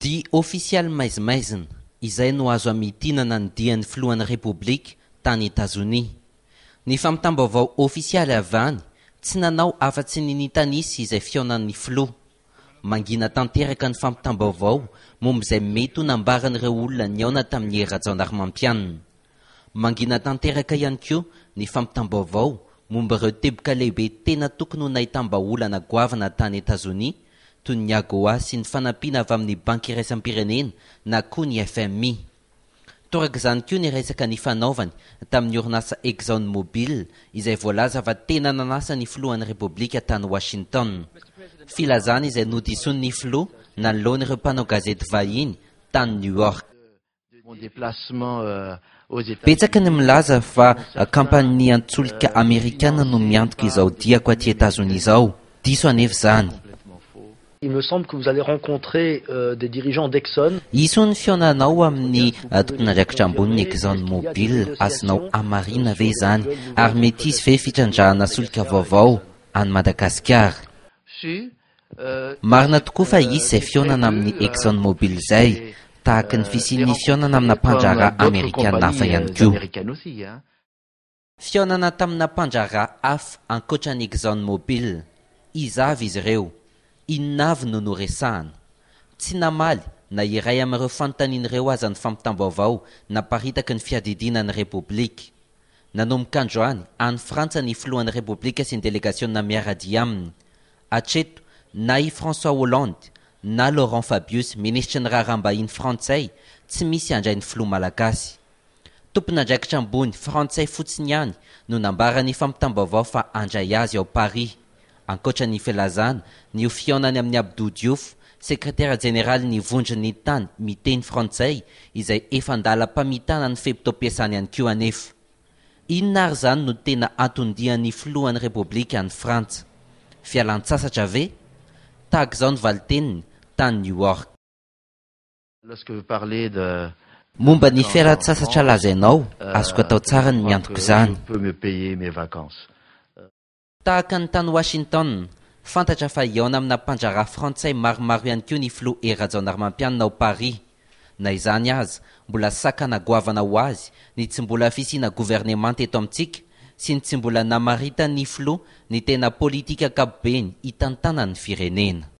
Dia ofisialy maizimaizina izay no azo amitinana ny dian'ny filohan'ny Repoblika tany Etazonia. Ny fampitam-baovao ofisialy avy any tsy nanao afa-tsy ny nitanisa izay fihaonan'ny filoha. Mangina tanteraka ny fampitam-baovao momba izay mety ho nambaran'ireo olona nihaona tamin'i Hery Rajaonarimampianina. Mangina tanteraka ihany koa ny fampitam-baovao momba ireo teboka lehibe tena tokony ho nahitam-bahaolana goavana tany Etazonia toy ny AGOA sy ny fanampiana avy amin'ny Banky Iraisam-pirenena na koa ny fmi. Toraka izany koa ny resaka nifanaovany tamin'ny orinasa Exxon Mobil izay voalaza fa tena nanasa ny filohan'ny Repoblika tany Washington. Filazana izay nodisoin'ny filoha nanoloana ireo mpanao gazety vahiny tany New York. Betsaka ny milaza fa kampania an-tsolika amerikana no miantoka izao diako aty Etazonia izao. Diso anefa izany. Hisy ny fihaonanao amin'ny tompon'andraikitra ambonin'ny Exxon Mobil, azonao hamarina ve izany? Ary mety hisy ve fitrandrahana solika vaovao any Madagasikara? Marina tokoa fa hisy izay fihaonana amin'ny Exxon Mobil izay, tahaka ny fisian'ny fihaonana amina mpandraharaha amerikana hafa ihany koa. Fihaonana tamina mpandraharaha hafa ankoatra an'i Exxon Mobil. Iza avy izy ireo? Inona avy no noresahana? Tsy namaly na iray amin'ireo fanontaniana ireo aza ny fampitam-baovao naparitaky ny Fiadidiana ny Repoblika. Nanomboka androany, any Frantsa ny filohan'ny Repoblika sy ny delegasiona miara-dia aminy, Hatreto, na i François Hollande, na Laurent Fabius, minisitry ny Raharaham-bahiny frantsay, tsy misy handray ny filoha malagasy. Tompon'andraikitra ambony frantsay fotsiny ihany no nambaran'ny fampitam-baovao fa handray azy ao Paris, ankoatra ny filazana ny ho fihaonany amin'i Abdou Diouf, sekretera jeneralin'ny Vondron'ny tany miteny frantsay, izay efa an-dalam-pamitana ny fe-potoam-piasany ihany koa anefa. Inona ary izany no tena anton-dian'ny filohan'ny Repoblika any Frantsa? Fialan-tsasatra ve? Tahaka izao ny valin-teniny tany New York. Momba ny fialan-tsasatra lazainao, azoko atao tsara ny miantoka izany. Tahaka ny tany Washington, fantatra fa hihaona amina mpandraharaha frantsay maromaro ihany koa ny filoha Hery Rajaonarimampianina ao Paris. Na izany aza, mbola sakana goavana ho azy ny tsy mbola fisiana governemanta eto amintsika sy ny tsy mbola namaritan'ny filoha ny tena politika ankapobeny hitantanan'ny firenena.